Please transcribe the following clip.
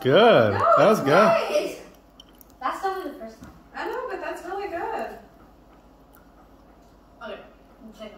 Good. No, that was good. right. That's only the first time. I know, but that's really good. Okay, let's check.